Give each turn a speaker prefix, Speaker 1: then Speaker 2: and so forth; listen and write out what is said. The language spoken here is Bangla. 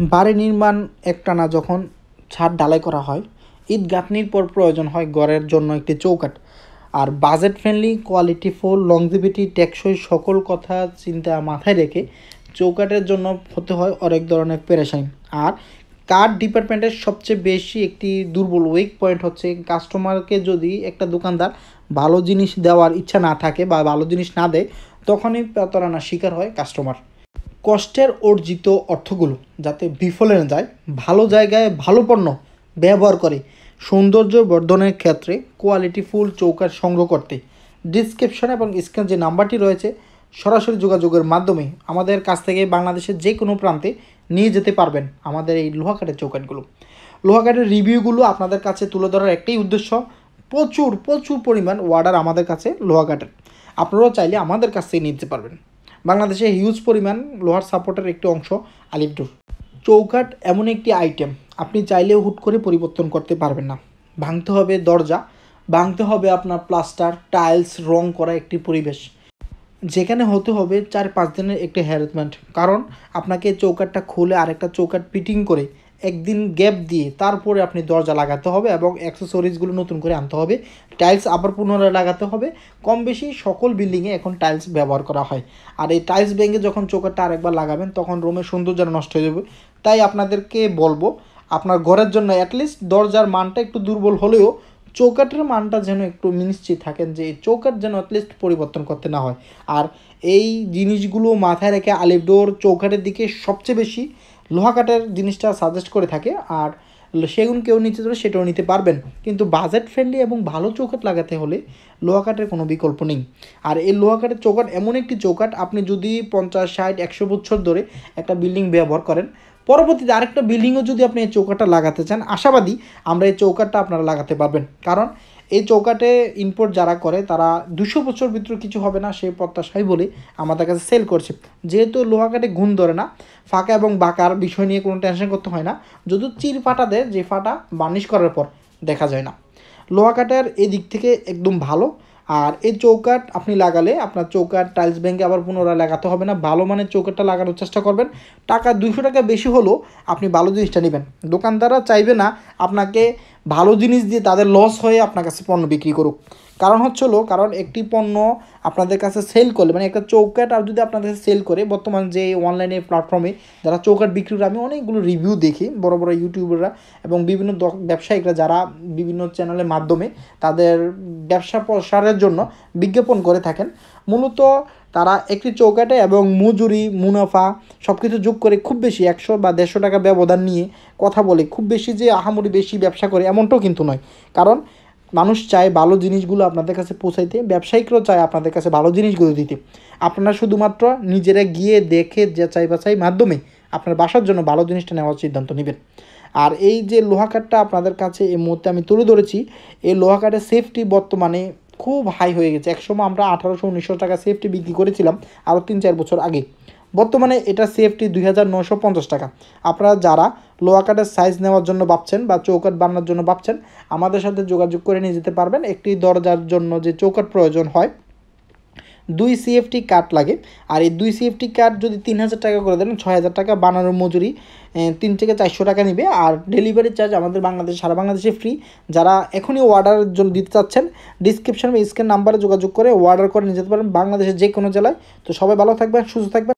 Speaker 1: বাড়ি নির্মাণ একটানা যখন ছাদ ঢালাই করা হয়, ঈদ গাঁথনির পর প্রয়োজন হয় ঘরের জন্য একটি চৌকাঠ। আর বাজেট ফ্রেন্ডলি কোয়ালিটিফুল লংজিভিটি টেকসই সকল কথা চিন্তা মাথায় রেখে চৌকাঠের জন্য হতে হয় অনেক ধরনের পেরেশানি আর কাঠ ডিপার্টমেন্টের সবচেয়ে বেশি একটি দুর্বল উইক পয়েন্ট হচ্ছে কাস্টমারকে যদি একটা দোকানদার ভালো জিনিস দেওয়ার ইচ্ছা না থাকে বা ভালো জিনিস না দেয়, তখনই প্রতারণার শিকার হয় কাস্টমার কষ্টের অর্জিত অর্থগুলো যাতে বিফলে না যায়, ভালো জায়গায় ভালো পণ্য ব্যবহার করে সৌন্দর্য বর্ধনের ক্ষেত্রে কোয়ালিটি ফুল চৌকাঠ সংগ্রহ করতে ডিসক্রিপশন এবং স্ক্রিন যে নাম্বারটি রয়েছে, সরাসরি যোগাযোগের মাধ্যমে আমাদের কাছ থেকে বাংলাদেশের যে কোনো প্রান্তে নিয়ে যেতে পারবেন আমাদের এই লোহাকাঠের চৌকাঠগুলো। লোহাকাঠের রিভিউগুলো আপনাদের কাছে তুলে ধরার একটাই উদ্দেশ্য, প্রচুর প্রচুর পরিমাণ অর্ডার আমাদের কাছে লোহাকাঠের। আপনারাও চাইলে আমাদের কাছ থেকে নিতে পারবেন। বাংলাদেশে হিউজ পরিমাণ লোহার সাপোর্টের একটি অংশ আলিপডোর চৌকাট এমন একটি আইটেম আপনি চাইলেও হুট করে পরিবর্তন করতে পারবেন না। ভাঙতে হবে দরজা, ভাঙতে হবে আপনার প্লাস্টার টাইলস রং করা একটি পরিবেশ। যেখানে হতে হবে চার পাঁচ দিনের একটি হ্যারাসমেন্ট কারণ আপনাকে চৌকাটটা খুলে আরেকটা চৌকাট ফিটিং করে একদিন গ্যাপ দিয়ে তারপরে আপনি দরজা লাগাতে হবে এবং অ্যাক্সেসরিজগুলো নতুন করে আনতে হবে। টাইলস আবার পুনরায় লাগাতে হবে। কম বেশি সকল বিল্ডিংয়ে এখন টাইলস ব্যবহার করা হয়। আর এই টাইলস ভেঙে যখন চৌকাঠটা আরেকবার লাগাবেন, তখন রুমের সৌন্দর্য নষ্ট হয়ে যাবে। তাই আপনাদেরকে বলব, আপনার ঘরের জন্য অ্যাটলিস্ট দরজার মানটা একটু দুর্বল হলেও চৌকাঠের মানটা যেন একটু নিশ্চিত থাকেন যে চৌকাঠ যেন অ্যাটলিস্ট পরিবর্তন করতে না হয়। আর এই জিনিসগুলো মাথায় রেখে আলিপডোর চৌকাঠের দিকে সবচেয়ে বেশি লোহা কাঠের জিনিসটা সাজেস্ট করে থাকে। আর সেগুন কেউ নিতে চাইলে সেটাও নিতে পারবেন। কিন্তু বাজেট ফ্রেন্ডলি এবং ভালো চৌকাঠ লাগাতে হলে লোহা কাঠের কোনো বিকল্প নেই। আর এই লোহা কাঠের চৌকাঠ এমন একটি চৌকাঠ, আপনি যদি পঞ্চাশ, ষাট, একশো বছর ধরে একটা বিল্ডিং ব্যবহার করেন পরবর্তীতে আরেকটা বিল্ডিংও যদি আপনি এই চৌকাঠটা লাগাতে চান, আশাবাদী আমরা এই চৌকাঠটা আপনারা লাগাতে পারবেন। কারণ এই চৌকাটে ইনপোর্ট যারা করে, তারা দুশো বছর ভিতরে কিছু হবে না, সেই প্রত্যাশাই বলে আমাদের কাছে সেল করছে। যেহেতু লোহা কাঠে গুণ ধরে না, ফাঁকা এবং বাঁকার বিষয় নিয়ে কোনো টেনশন করতে হয় না। যদি চির ফাটা দেয়, যে ফাটা বার্নিশ করার পর দেখা যায় না। লোহা কাঠের এই দিক থেকে একদম ভালো। আর এই চৌকাঠ আপনি লাগালে আপনার চৌকাঠ টাইলস ব্যাঙ্কে আবার পুনরায় লাগাতে হবে না। ভালো মানের চৌকাঠটা লাগানোর চেষ্টা করবেন। টাকা দুশো টাকা বেশি হলেও আপনি ভালো জিনিসটা নেবেন। দোকানদাররা চাইবে না আপনাকে ভালো জিনিস দিয়ে তাদের লস হয়ে আপনার কাছে পণ্য বিক্রি করুক। কারণ হচ্ছে হলো, কারণ একটি পণ্য আপনাদের কাছে সেল করলে মানে একটা চৌকাঠ আর যদি আপনাদের কাছে সেল করে, বর্তমান যে অনলাইনে প্ল্যাটফর্মে যারা চৌকাঠ বিক্রি করে, আমি অনেকগুলো রিভিউ দেখি, বড় বড় ইউটিউবাররা এবং বিভিন্ন ব্যবসায়িকরা যারা বিভিন্ন চ্যানেলের মাধ্যমে তাদের ব্যবসা প্রসারের জন্য বিজ্ঞাপন করে থাকেন। মূলত তারা একটি চৌকাটে এবং মজুরি, মুনাফা সব কিছু যোগ করে খুব বেশি একশো বা দেড়শো টাকা ব্যবধান নিয়ে কথা বলে। খুব বেশি যে আহামরি বেশি ব্যবসা করে এমনটাও কিন্তু নয়। কারণ মানুষ চায় ভালো জিনিসগুলো আপনাদের কাছে পৌঁছাইতে, ব্যবসায়িকরাও চায় আপনাদের কাছে ভালো জিনিসগুলো দিতে। আপনারা শুধুমাত্র নিজেরা গিয়ে দেখে যে চাই বাছাই মাধ্যমে আপনার বাসার জন্য ভালো জিনিসটা নেওয়ার সিদ্ধান্ত নেবেন। আর এই যে লোহা কাঠটা আপনাদের কাছে এই মুহূর্তে আমি তুলে ধরেছি, এই লোহা কাঠের সেফটি বর্তমানে খুব হাই হয়ে গেছে। একসময় আমরা আঠারোশো, উনিশশো টাকা সেফটি বিক্রি করেছিলাম আরও তিন চার বছর আগে। বর্তমানে এটা সেফটি দুই টাকা। আপনারা যারা লোয়া কাঠের সাইজ নেওয়ার জন্য ভাবছেন বা চৌকাট বানানোর জন্য ভাবছেন, আমাদের সাথে যোগাযোগ করে নিয়ে যেতে পারবেন। একটি দরজার জন্য যে চৌকাট প্রয়োজন হয় দুই সিএফটি কার্ড লাগে। আর এই দুই সিএফটি কার্ড যদি তিন হাজার টাকা করে দেন, ছয় হাজার টাকা বানানোর মজুরি তিন থেকে চারশো টাকা নেবে। আর ডেলিভারি চার্জ আমাদের বাংলাদেশ, সারা বাংলাদেশে ফ্রি যারা এখনই অর্ডার জন্য দিতে চাচ্ছেন ডিসক্রিপশন বা স্ক্রিন নাম্বারে যোগাযোগ করে অর্ডার করে নিয়ে যেতে পারেন বাংলাদেশের যে কোনো জেলায়। তো সবাই ভালো থাকবেন, সুস্থ থাকবেন।